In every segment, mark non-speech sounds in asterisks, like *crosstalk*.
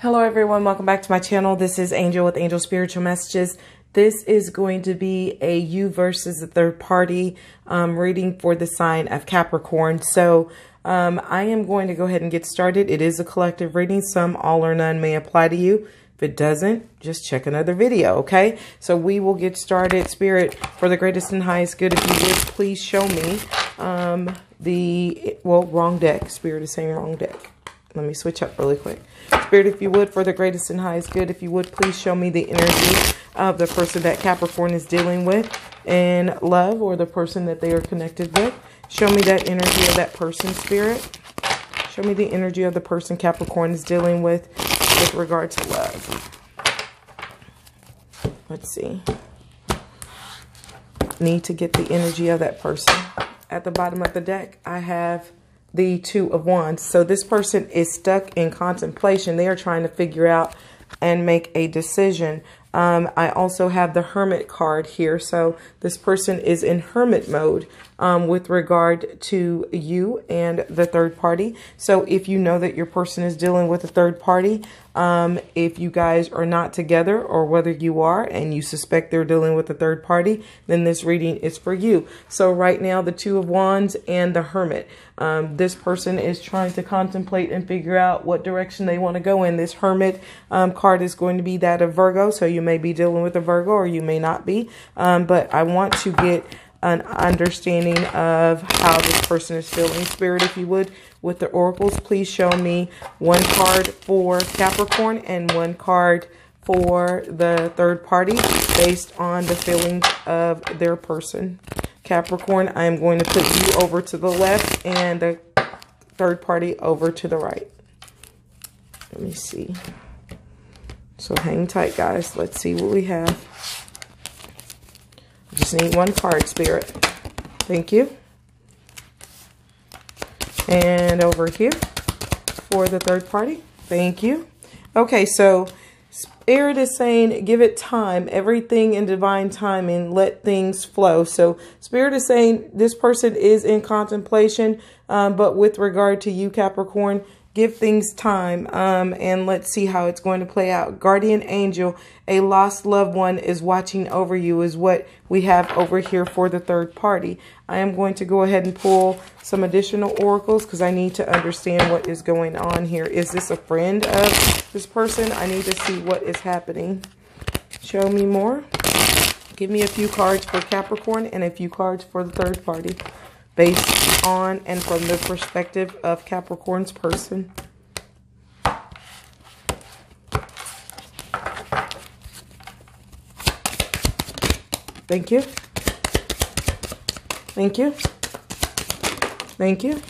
Hello everyone, welcome back to my channel. This is Angel with Angel Spiritual Messages. This is going to be a you versus the third party um, reading for the sign of Capricorn. So um, I am going to go ahead and get started. It is a collective reading. Some, all or none may apply to you. If it doesn't, just check another video, okay? So we will get started. Spirit, for the greatest and highest good, if you would, please show me um, the, well, wrong deck. Spirit is saying wrong deck. Let me switch up really quick. Spirit, if you would, for the greatest and highest good, if you would, please show me the energy of the person that Capricorn is dealing with in love or the person that they are connected with. Show me that energy of that person, Spirit. Show me the energy of the person Capricorn is dealing with with regard to love. Let's see. Need to get the energy of that person. At the bottom of the deck, I have the two of wands. So this person is stuck in contemplation. They are trying to figure out and make a decision. Um, I also have the hermit card here. So this person is in hermit mode um, with regard to you and the third party. So if you know that your person is dealing with a third party, um, if you guys are not together or whether you are and you suspect they're dealing with a third party, then this reading is for you. So right now, the Two of Wands and the Hermit. Um, this person is trying to contemplate and figure out what direction they want to go in. This Hermit um, card is going to be that of Virgo. So you may be dealing with a Virgo or you may not be. Um, but I want to get an understanding of how this person is feeling. Spirit, if you would, with the oracles, please show me one card for Capricorn and one card for the third party based on the feelings of their person. Capricorn, I am going to put you over to the left and the third party over to the right. Let me see. So hang tight, guys. Let's see what we have. Just need one card, Spirit. Thank you. And over here for the third party. Thank you. Okay, so Spirit is saying, give it time, everything in divine timing, let things flow. So Spirit is saying this person is in contemplation, um, but with regard to you, Capricorn, give things time um, and let's see how it's going to play out. Guardian angel, a lost loved one is watching over you is what we have over here for the third party. I am going to go ahead and pull some additional oracles because I need to understand what is going on here. Is this a friend of this person? I need to see what is happening. Show me more. Give me a few cards for Capricorn and a few cards for the third party based on and from the perspective of Capricorn's person. Thank you. Thank you. Thank you.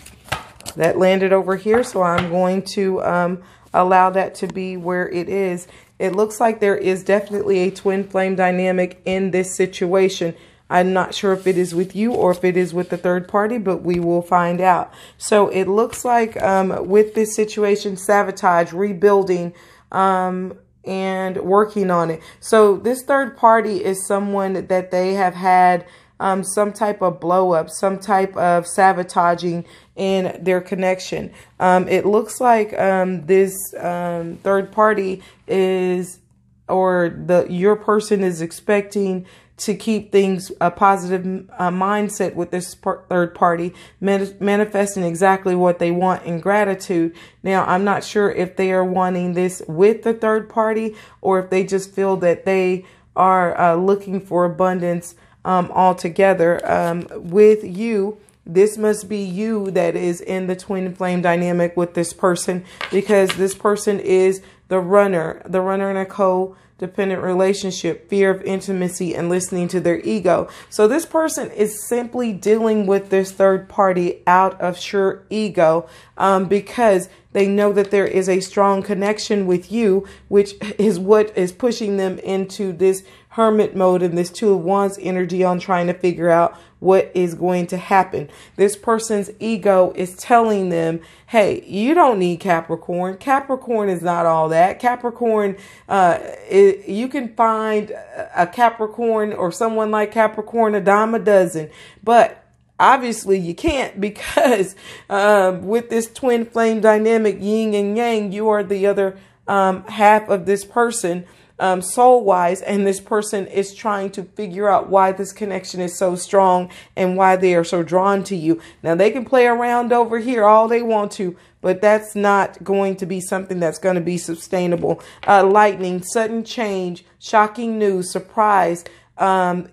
That landed over here, so I'm going to um, allow that to be where it is. It looks like there is definitely a twin flame dynamic in this situation. I'm not sure if it is with you or if it is with the third party, but we will find out. So it looks like um, with this situation, sabotage, rebuilding, um, and working on it. So this third party is someone that they have had um, some type of blow up, some type of sabotaging in their connection. Um, it looks like um, this um, third party is, or the your person is expecting to keep things a positive uh, mindset with this third party, manifesting exactly what they want in gratitude. Now, I'm not sure if they are wanting this with the third party or if they just feel that they are uh, looking for abundance um, altogether. Um, with you, this must be you that is in the twin flame dynamic with this person because this person is the runner, the runner in a co dependent relationship, fear of intimacy, and listening to their ego. So this person is simply dealing with this third party out of sure ego um, because they know that there is a strong connection with you, which is what is pushing them into this hermit mode and this two of wands energy on trying to figure out what is going to happen. This person's ego is telling them, hey, you don't need Capricorn. Capricorn is not all that. Capricorn, uh, it, you can find a Capricorn or someone like Capricorn a dime a dozen, but obviously you can't *laughs* because um, with this twin flame dynamic yin and yang you are the other um, half of this person um, soul wise, and this person is trying to figure out why this connection is so strong and why they are so drawn to you. Now, they can play around over here all they want to, but that's not going to be something that's going to be sustainable. Uh, lightning, sudden change, shocking news, surprise, um,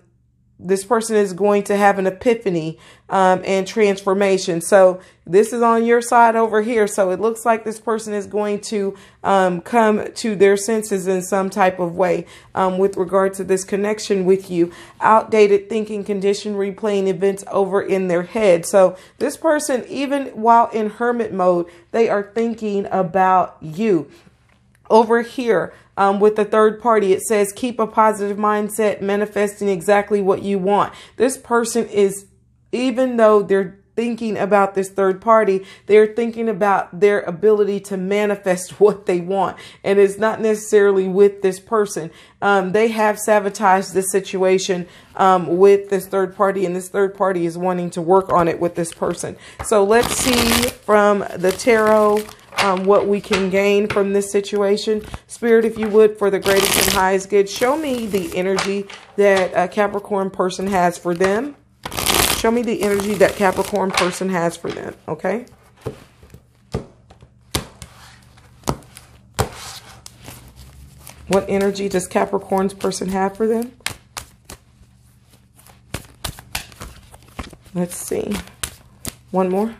this person is going to have an epiphany um, and transformation. So this is on your side over here. So it looks like this person is going to um, come to their senses in some type of way um, with regard to this connection with you. Outdated thinking condition replaying events over in their head. So this person, even while in hermit mode, they are thinking about you. Over here, um, with the third party, it says keep a positive mindset, manifesting exactly what you want. This person is, even though they're thinking about this third party, they're thinking about their ability to manifest *laughs* what they want. And it's not necessarily with this person. Um, they have sabotaged this situation um, with this third party, and this third party is wanting to work on it with this person. So let's see from the tarot um, what we can gain from this situation. Spirit, if you would, for the greatest and highest good, show me the energy that a Capricorn person has for them. Show me the energy that Capricorn person has for them, okay? What energy does Capricorn's person have for them? Let's see. One more.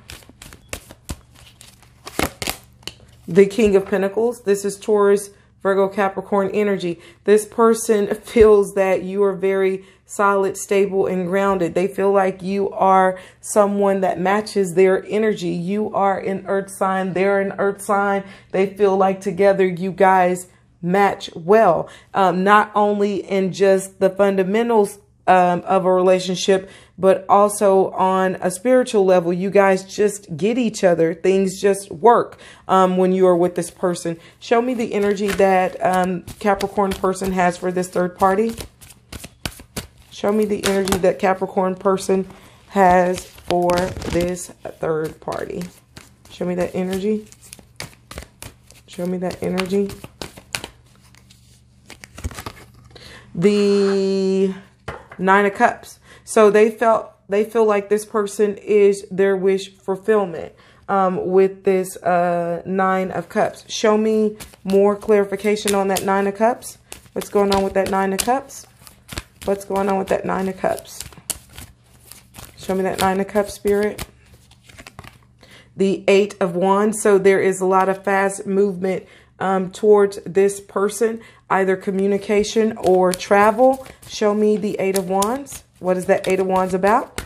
The King of Pentacles. This is Taurus, Virgo, Capricorn energy. This person *laughs* feels that you are very solid, stable, and grounded. They feel like you are someone that matches their energy. You are an earth sign. They're an earth sign. They feel like together you guys match well. Um, not only in just the fundamentals um, of a relationship, but also on a spiritual level, you guys just get each other. Things just work um, when you are with this person. Show me the energy that um, Capricorn person has for this third party. Show me the energy that Capricorn person has for this third party. Show me that energy. Show me that energy. The Nine of Cups. So they felt they feel like this person is their wish fulfillment um, with this uh, Nine of Cups. Show me more clarification on that Nine of Cups. What's going on with that Nine of Cups? What's going on with that Nine of Cups? Show me that Nine of Cups, Spirit. The Eight of Wands. So there is a lot of fast movement um, towards this person, either communication or travel. Show me the Eight of Wands. What is that Eight of Wands about?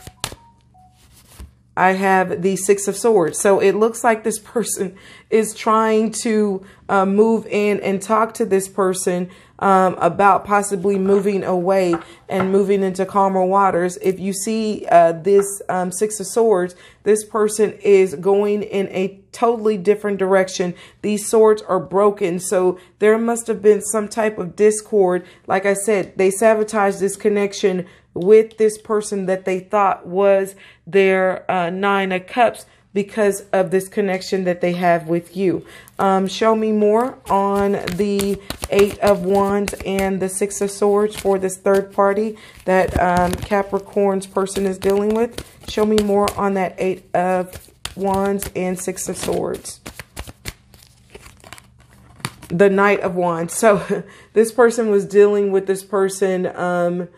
I have the Six of Swords. So it looks like this *laughs* person is trying to uh, move in and talk to this person um, about possibly moving away and moving into calmer waters. If you see uh, this um, Six of Swords, this person is going in a totally different direction. These swords are broken. So there must have been some type of discord. Like I said, they sabotaged this connection with this person that they thought was their uh, Nine of Cups because of this connection that they have with you. Um, show me more on the Eight of Wands and the Six of Swords for this third party that um, Capricorn's person is dealing with. Show me more on that Eight of Wands and Six of Swords. The Knight of Wands. So *laughs* this person was dealing with this person... Um,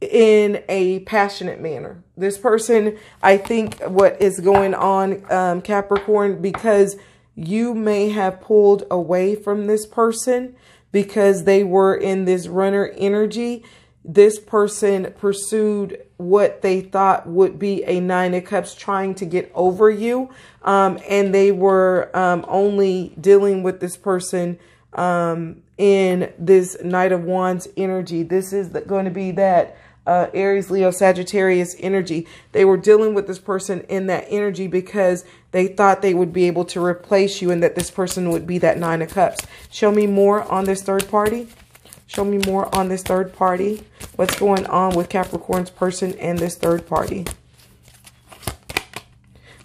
in a passionate manner. This person, I think what is going on, um, Capricorn, because you may have pulled away from this person because they were in this runner energy. This person pursued what they thought would be a nine of cups trying to get over you. Um, and they were um, only dealing with this person um, in this Knight of Wands energy. This is the, going to be that uh, Aries, Leo, Sagittarius energy. They were dealing with this person in that energy because they thought they would be able to replace you and that this person would be that Nine of Cups. Show me more on this third party. Show me more on this third party. What's going on with Capricorn's person and this third party?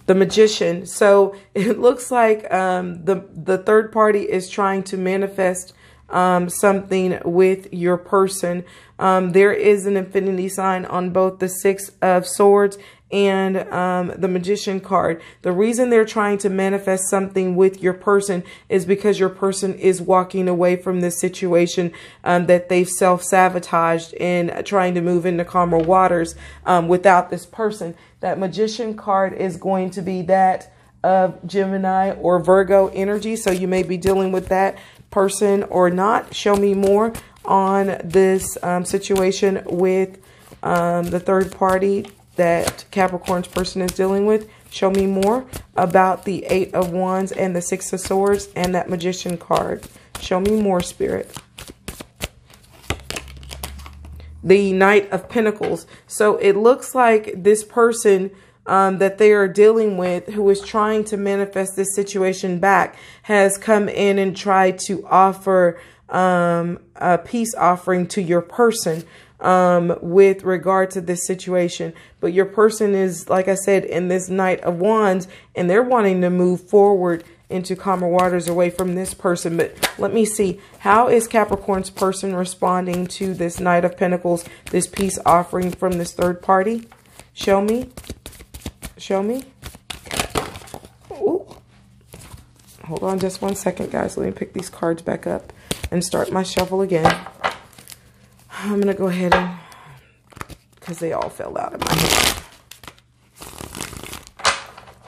the magician. So *laughs* it looks like um, the, the third party is trying to manifest um, something with your person. Um, there is an infinity sign on both the Six of Swords and um, the Magician card. The reason they're trying to manifest something with your person is because your person is walking away from this situation um, that they've self-sabotaged and trying to move into calmer waters um, without this person. That Magician card is going to be that of Gemini or Virgo energy. So you may be dealing with that person or not. Show me more on this um, situation with um, the third party that Capricorn's person is dealing with. Show me more about the Eight of Wands and the Six of Swords and that Magician card. Show me more, Spirit. The Knight of Pentacles. So it looks like this person um, that they are dealing with who is trying to manifest this situation back has come in and tried to offer um, a peace offering to your person um, with regard to this situation. But your person is, like I said, in this Knight of Wands, and they're wanting to move forward into calmer waters away from this person. But let me see. How is Capricorn's person responding to this Knight of Pentacles, this peace offering from this third party? Show me. Show me. Ooh. Hold on just one second, guys. Let me pick these cards back up and start my shuffle again. I'm going to go ahead and, because they all fell out of my hand.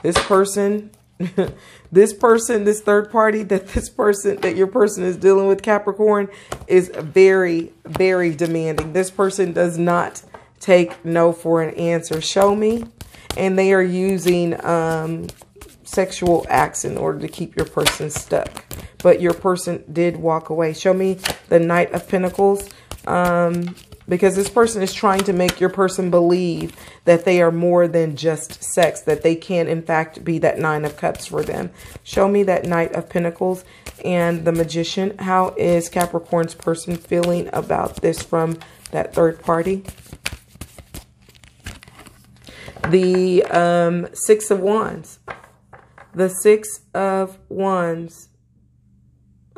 This person, *laughs* this person, this third party that this person, that your person is dealing with Capricorn is very, very demanding. This person does not take no for an answer. Show me. And they are using um, sexual acts in order to keep your person stuck. But your person did walk away. Show me the Knight of Pentacles. Um, because this person is trying to make your person believe that they are more than just sex, that they can, in fact, be that Nine of Cups for them. Show me that Knight of Pentacles and the Magician. How is Capricorn's person feeling about this from that third party? The um, Six of Wands. The Six of Wands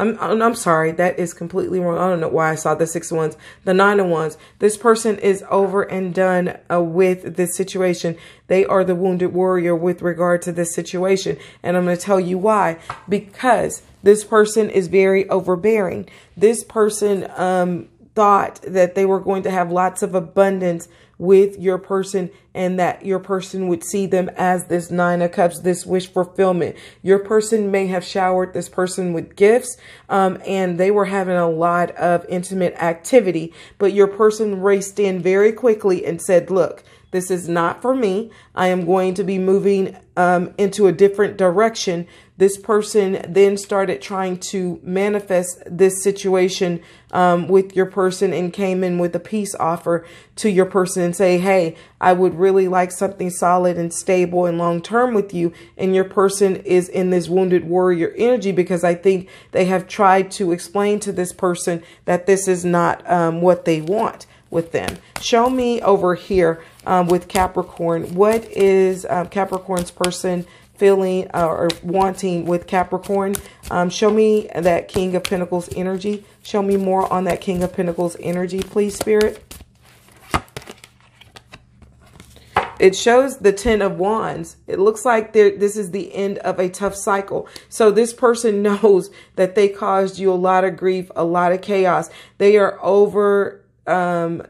I'm, I'm sorry, that is completely wrong. I don't know why I saw the six of wands, the nine of wands. This person is over and done uh, with this situation. They are the wounded warrior with regard to this situation. And I'm going to tell you why. Because this person is very overbearing. This person um, thought that they were going to have lots of abundance with your person and that your person would see them as this nine of cups, this wish fulfillment. Your person may have showered this person with gifts um, and they were having a lot of intimate activity, but your person raced in very quickly and said, look, this is not for me. I am going to be moving um, into a different direction. This person then started trying to manifest this situation um, with your person and came in with a peace offer to your person and say, hey, I would really like something solid and stable and long term with you. And your person is in this wounded warrior energy because I think they have tried to explain to this person that this is not um, what they want with them. Show me over here um, with Capricorn. What is um, Capricorn's person feeling uh, or wanting with Capricorn? Um, show me that King of Pentacles energy. Show me more on that King of Pentacles energy, please, Spirit. It shows the Ten of Wands. It looks like this is the end of a tough cycle. So this person *laughs* knows that they caused you a lot of grief, a lot of chaos. They are over um,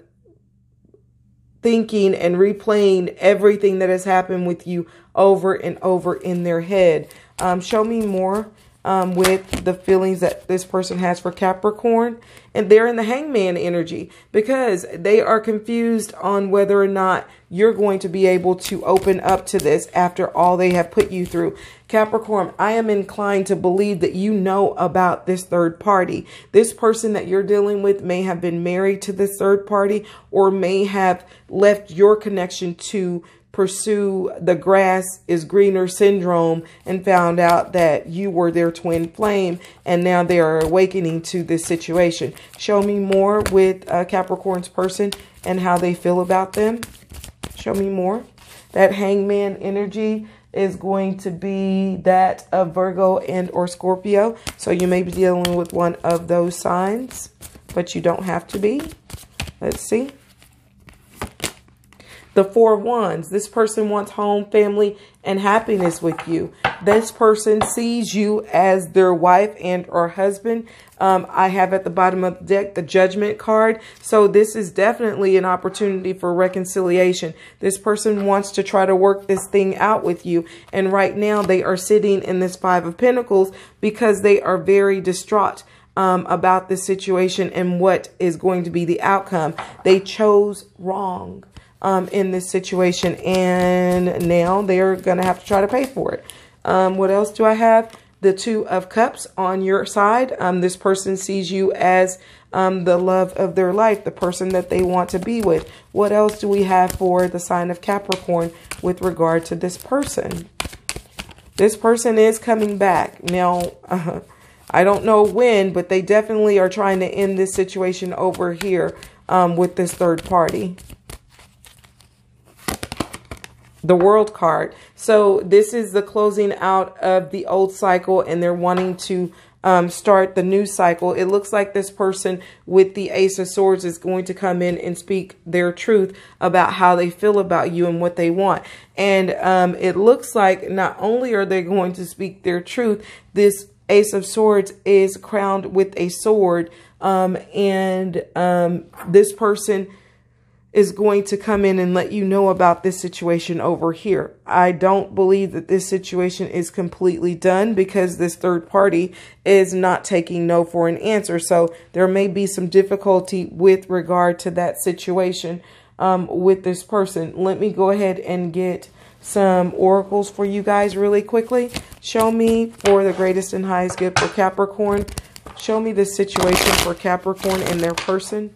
thinking and replaying everything that has happened with you over and over in their head. Um, show me more um, with the feelings that this person has for Capricorn. And they're in the hangman energy because they are confused on whether or not you're going to be able to open up to this after all they have put you through. Capricorn, I am inclined to believe that you know about this third party. This person that you're dealing with may have been married to this third party or may have left your connection to pursue the grass is greener syndrome and found out that you were their twin flame and now they are awakening to this situation. Show me more with uh, Capricorn's person and how they feel about them. Show me more. That hangman energy, is going to be that of Virgo and or Scorpio. So you may be dealing with one of those signs, but you don't have to be. Let's see. The four wands. This person wants home, family, and happiness with you. This person sees you as their wife and or husband. Um, I have at the bottom of the deck the judgment card. So this is definitely an opportunity for reconciliation. This person wants to try to work this thing out with you. And right now they are sitting in this five of pentacles because they are very distraught. Um, about this situation and what is going to be the outcome. They chose wrong um, in this situation, and now they're going to have to try to pay for it. Um, what else do I have? The Two of Cups on your side. Um, this person sees you as um, the love of their life, the person that they want to be with. What else do we have for the sign of Capricorn with regard to this person? This person is coming back. Now, uh, I don't know when, but they definitely are trying to end this situation over here um, with this third party the world card. So this is the closing out of the old cycle and they're wanting to um, start the new cycle. It looks like this person with the Ace of Swords is going to come in and speak their truth about how they feel about you and what they want. And um, it looks like not only are they going to speak their truth, this Ace of Swords is crowned with a sword. Um, and um, this person is going to come in and let you know about this situation over here. I don't believe that this situation is completely done because this third party is not taking no for an answer. So there may be some difficulty with regard to that situation um, with this person. Let me go ahead and get some oracles for you guys really quickly. Show me for the greatest and highest gift for Capricorn. Show me the situation for Capricorn and their person.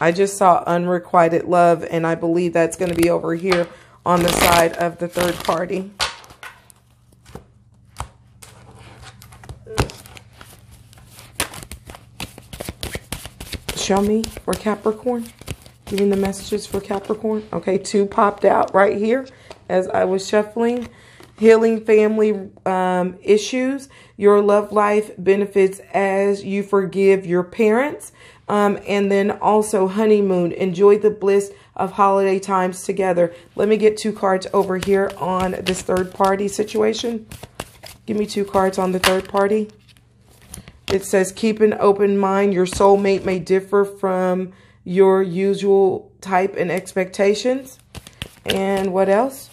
I just saw unrequited love, and I believe that's going to be over here on the side of the third party. Show me for Capricorn. Giving the messages for Capricorn. Okay, two popped out right here as I was shuffling. Healing family um, issues. Your love life benefits as you forgive your parents. Um, and then also honeymoon. Enjoy the bliss of holiday times together. Let me get two cards over here on this third party situation. Give me two cards on the third party. It says, keep an open mind. Your soulmate may differ from your usual type and expectations. And what else?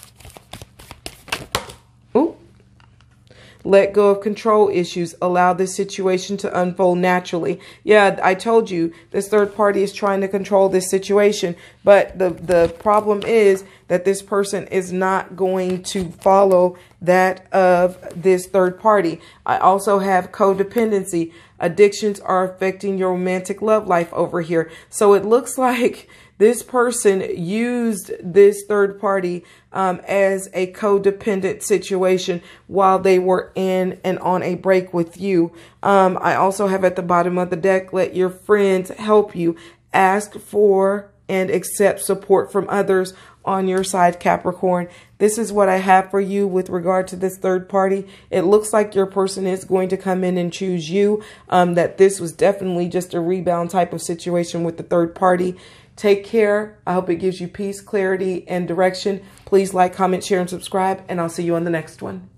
Let go of control issues. Allow this situation to unfold naturally. Yeah, I told you this third party is trying to control this situation. But the, the problem is that this person is not going to follow that of this third party. I also have codependency. Addictions are affecting your romantic love life over here. So it looks *laughs* like this person used this third party um, as a codependent situation while they were in and on a break with you. Um, I also have at the bottom of the deck, let your friends help you. Ask for and accept support from others on your side, Capricorn. This is what I have for you with regard to this third party. It looks like your person is going to come in and choose you. Um, that this was definitely just a rebound type of situation with the third party. Take care. I hope it gives you peace, clarity, and direction. Please like, comment, share, and subscribe, and I'll see you on the next one.